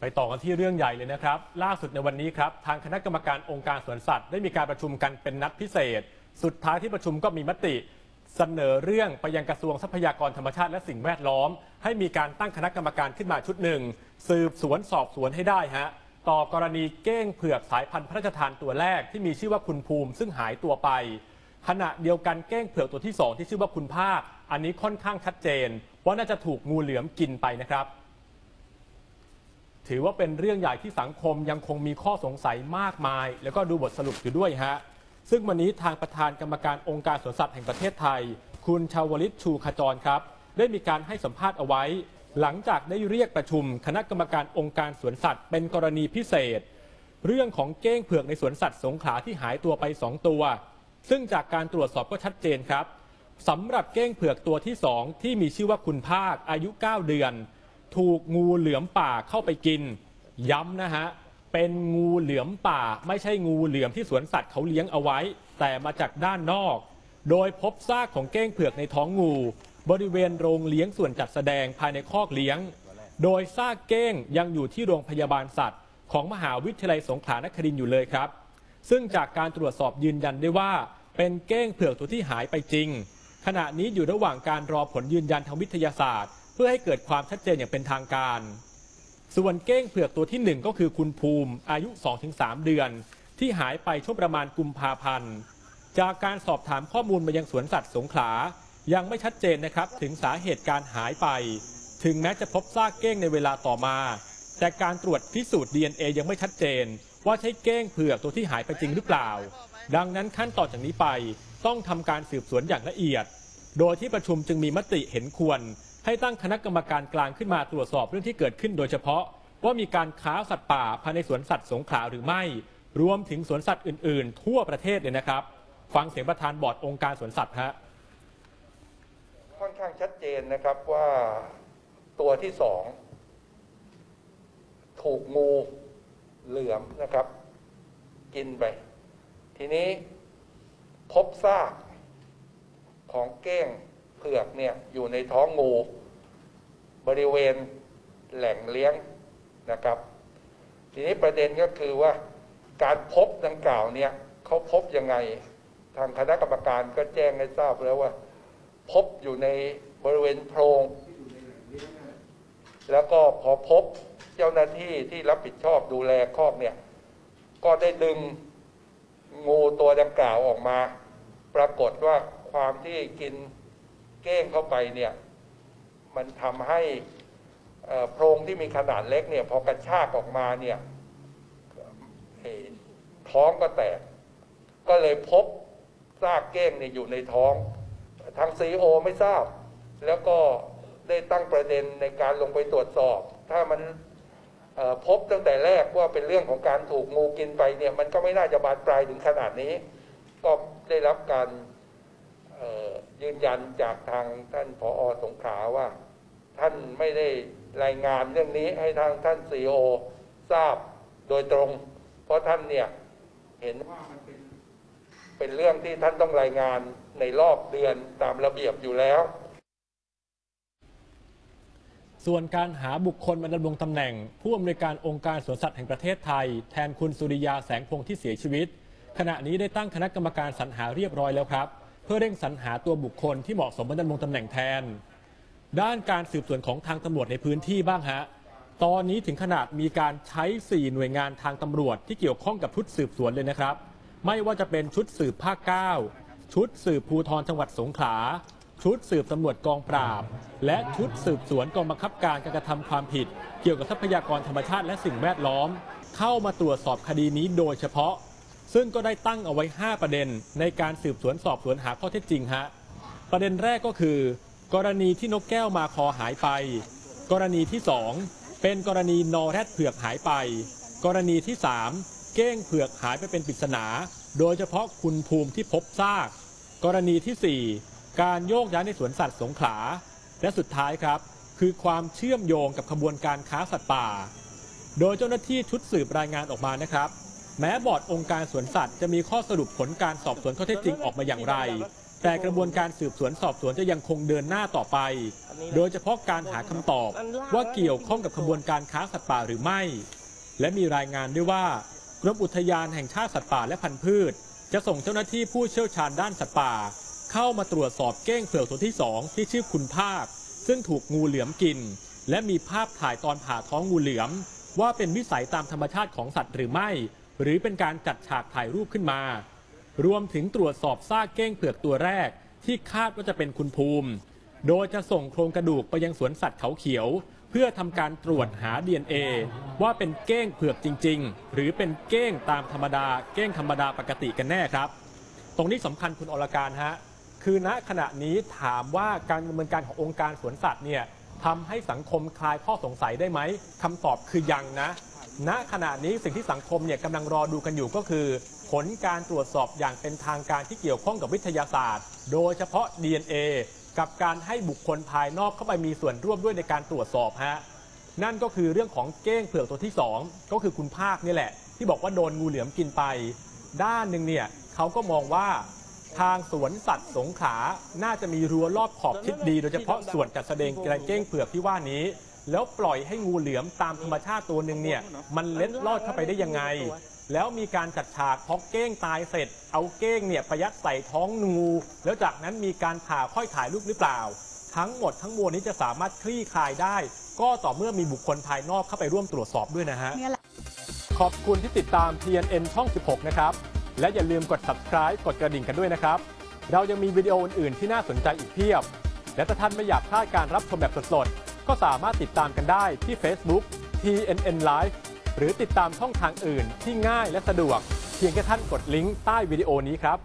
ไปต่อกันที่เรื่องใหญ่เลยนะครับ ล่าสุดในวันนี้ครับ ทางคณะกรรมการองค์การสวนสัตว์ ได้มีการประชุมกันเป็นนัดพิเศษ สุดท้ายที่ประชุมก็มีมติ เสนอเรื่องไปยังกระทรวงทรัพยากรธรรมชาติและสิ่งแวดล้อม ให้มีการตั้งคณะกรรมการขึ้นมาชุดหนึ่ง สืบสวนสอบสวนให้ได้ฮะต่อกรณีเก้งเผือกสายพันธุ์พระราชทานตัวแรกที่มีชื่อว่าคุณภูมิ ซึ่งหายตัวไป ขณะเดียวกันเก้งเผือกตัวที่สองที่ชื่อว่าคุณภาค อันนี้ค่อนข้างชัดเจนว่าน่าจะถูกงูเหลือมกินไปนะครับ ถือว่าเป็นเรื่องใหญ่ที่สังคมยังคงมีข้อสงสัยมากมาย แล้วก็ดูบทสรุปอยู่ด้วยฮะซึ่งวันนี้ทางประธานกรรมการองค์การสวนสัตว์แห่งประเทศไทย คุณชาวลิตชูขจรครับ ได้มีการให้สัมภาษณ์เอาไว้ หลังจากได้เรียกประชุม คณะกรรมการองค์การสวนสัตว์ เป็นกรณีพิเศษ เรื่องของเก้งเผือกในสวนสัตว์สงขลาที่หายตัวไป 2 ตัว ซึ่งจากการตรวจสอบก็ชัดเจนครับสำหรับเก้งเผือกตัวที่ 2 ที่มีชื่อว่าคุณภาคอายุ 9 เดือน ถูกงูเหลือมป่าเข้าไปกิน ย้ำนะฮะ เป็นงูเหลือมป่า ไม่ใช่งูเหลือมที่สวนสัตว์เขาเลี้ยงเอาไว้ แต่มาจากด้านนอก โดยพบซากของเก้งเผือกในท้องงู บริเวณโรงเลี้ยงส่วนจัดแสดงภายในคอกเลี้ยง โดยซากเก้งยังอยู่ที่โรงพยาบาลสัตว์ ของมหาวิทยาลัยสงขลานครินทร์อยู่เลยครับ ซึ่งจากการตรวจสอบยืนยันได้ว่า เป็นเก้งเผือกตัวที่หายไปจริง ขณะนี้อยู่ระหว่างการรอผลยืนยันทางวิทยาศาสตร์ พื่อให้เกิดความชัดเจนอย่างเป็นทางการ ส่วนเก้งเผือกตัวที่ 1 ก็คือคุณภูมิอายุ 2-3 เดือน ที่หายไปช่วงประมาณกุมภาพันธ์ จากการสอบถามข้อมูลมายังสวนสัตว์สงขลา ยังไม่ชัดเจนนะครับถึงสาเหตุการหายไป ถึงแม้จะพบซากเก้งในเวลาต่อมา แต่การตรวจพิสูจน์ DNA ยังไม่ชัดเจน ว่าใช่เก้งเผือกตัวที่หายไปจริงหรือเปล่า ดังนั้นขั้นต่อจากนี้ไปต้องทำการสืบสวนอย่างละเอียด โดยที่ประชุมจึงมีมติเห็นควร ให้ตั้งคณะกรรมการกลางขึ้นมาตรวจสอบเรื่องที่เกิดขึ้นโดยเฉพาะ ว่ามีการค้าสัตว์ป่าภายในสวนสัตว์สงขลาหรือไม่ รวมถึงสวนสัตว์อื่น ๆ ทั่วประเทศเลยนะครับ ฟังเสียงประธานบอร์ดองค์การสวนสัตว์ฮะค่อนข้างชัดเจนนะครับว่าตัวที่สองถูกงูเหลือมนะครับ กินไป ทีนี้พบซากของเก้ง เผือกเนี่ยอยู่ในท้องงู บริเวณแหล่งเลี้ยงนะครับ ทีนี้ประเด็นก็คือว่าการพบดังกล่าวเนี่ยเขาพบยังไง ทางคณะกรรมการก็แจ้งให้ทราบแล้วว่า พบอยู่ในบริเวณโพรง แล้วก็พอพบเจ้าหน้าที่ที่รับผิดชอบดูแลคอกเนี่ยก็ได้ดึงงูตัวดังกล่าวออกมา ปรากฏว่าความที่กิน เก้งเข้าไปเนี่ยมันทำให้โพรงที่มีขนาดเล็กเนี่ยพอกระชากออกมาเนี่ยท้องก็แตก ก็เลยพบซากเก้งเนี่ยอยู่ในท้อง ทางซีโอไม่ทราบ แล้วก็ได้ตั้งประเด็นในการลงไปตรวจสอบ ถ้ามันพบตั้งแต่แรกว่าเป็นเรื่องของการถูกงูกินไปเนี่ยมันก็ไม่น่าจะบานปลายถึงขนาดนี้ ก็ได้รับการ ยืนยันจากทางท่านผอสงขาว่า ท่านไม่ได้รายงานเรื่องนี้ให้ทางท่านซีโอทราบโดยตรง เพราะท่านเนี่ยเห็นว่ามันเป็นเป็นเรื่องที่ท่านต้องรายงานในรอบเดือนตามระเบียบอยู่แล้ว ส่วนการหาบุคคลมาดำรงตำแหน่ง ผู้อำนวยการองค์การสวนสัตว์แห่งประเทศไทย แทนคุณสุริยาแสงพงษ์ที่เสียชีวิต ขณะนี้ได้ตั้งคณะกรรมการสรรหาเรียบร้อยแล้วครับ พื่อเร่งสรรหาตัวบุคคลที่เหมาะสมมาดำรงตำแหน่งแทน ด้านการสืบสวนของทางตำรวจในพื้นที่บ้างฮะ ตอนนี้ถึงขนาดมีการใช้ 4 หน่วยงานทางตำรวจที่เกี่ยวข้องกับชุดสืบสวนเลยนะครับ ไม่ว่าจะเป็นชุดสืบภาค 9 ชุดสืบภูธรจังหวัดสงขลา ชุดสืบตำรวจกองปราบ และชุดสืบสวนกองบังคับการการกระทำความผิด เกี่ยวกับทรัพยากรธรรมชาติและสิ่งแวดล้อม เข้ามาตรวจสอบคดีนี้โดยเฉพาะ ซึ่งก็ได้ตั้งเอาไว้ 5 ประเด็นในการสืบสวนสอบสวนหาข้อเท็จจริงฮะประเด็นแรกก็คือ กรณีที่นกแก้วมาคอหายไป กรณีที่ 2 เป็นกรณีนอแรดเผือกหายไป กรณีที่ 3 เก้งเผือกหายไปเป็นปริศนา โดยเฉพาะคุณภูมิที่พบซาก กรณีทีสี่4 การโยกย้ายในสวนสัตว์สงขลา และสุดท้ายครับ คือความเชื่อมโยงกับขบวนการค้าสัตว์ป่า โดยเจ้าหน้าที่ชุดสืบรายงานออกมานะครับ แม้บอร์ดองค์การสวนสัตว์จะมีข้อสรุปผลการสอบสวนข้อเท็จจริงออกมาอย่างไร แต่กระบวนการสืบสวนสอบสวนจะยังคงเดินหน้าต่อไป โดยเฉพาะการหาคำตอบว่าเกี่ยวข้องกับขบวนการค้าสัตว์ป่าหรือไม่ และมีรายงานด้วยว่ากรมอุทยานแห่งชาติสัตว์ป่าและพันธุ์พืช จะส่งเจ้าหน้าที่ผู้เชี่ยวชาญด้านสัตว์ป่า เข้ามาตรวจสอบเก้งเผือกตัวที่สองที่ชื่อคุณภาค ซึ่งถูกงูเหลือมกิน และมีภาพถ่ายตอนผ่าท้องงูเหลือม ว่าเป็นวิสัยตามธรรมชาติของสัตว์หรือไม่ หรือเป็นการจัดฉากถ่ายรูปขึ้นมา รวมถึงตรวจสอบซากเก้งเผือกตัวแรก ที่คาดว่าจะเป็นคุณภูมิ โดยจะส่งโครงกระดูกไปยังสวนสัตว์เขาเขียว เพื่อทำการตรวจหา DNA ว่าเป็นเก้งเผือกจริง ๆ หรือเป็นเก้งตามธรรมดา เก้งธรรมดาปกติกันแน่ครับ ตรงนี้สำคัญคุณอรการฮะคือณขณะนี้ถามว่าการดำเนินการขององค์การสวนสัตว์เนี่ยทำให้สังคมคลายข้อสงสัยได้ไหมคำตอบคือยังนะ ณขณะนี้สิ่งที่สังคมเนี่ยกำลังรอดูกันอยู่ก็คือ ผลการตรวจสอบอย่างเป็นทางการที่เกี่ยวข้องกับวิทยาศาสตร์ โดยเฉพาะ DNA กับการให้บุคคลภายนอกเข้าไปมีส่วนร่วมด้วยในการตรวจสอบฮะนั่นก็คือเรื่องของเก้งเผือกตัวที่ 2 ก็คือคุณภาคนี่แหละ ที่บอกว่าโดนงูเหลือมกินไป ด้านหนึ่งเนี่ยเขาก็มองว่าทางสวนสัตว์สงขลาน่าจะมีรั้วรอบขอบทิศดี โดยเฉพาะส่วนจัดแสดงกระเก้งเผือกที่ว่านี้ แล้วปล่อยให้งูเหลือมตามธรรมชาติตัวหนึ่งเนี่ยมันเล็ดลอดเข้าไปได้ยังไง แล้วมีการจัดฉากพอเก้งตายเสร็จ เอาเก้งเนี่ยประยัดใส่ท้องงู แล้วจากนั้นมีการผ่าค่อยถ่ายรูปหรือเปล่า ทั้งหมดทั้งมวลนี้จะสามารถคลี่คลายได้ ก็ต่อเมื่อมีบุคคลภายนอกเข้าไปร่วมตรวจสอบด้วยนะฮะเนี่ยแหละขอบคุณที่ติดตาม TNN ช่อง 16 นะครับ และอย่าลืมกด subscribe กดกระดิ่งกันด้วยนะครับ เรายังมีวิดีโออื่นๆที่น่าสนใจอีกเพียบ และถ้าท่านไม่อยากพลาดการรับชมแบบสดๆ ก็สามารถติดตามกันได้ที่ Facebook TNN Live หรือติดตามช่องทางอื่นที่ง่ายและสะดวก เพียงแค่ท่านกดลิงก์ใต้วิดีโอนี้ครับ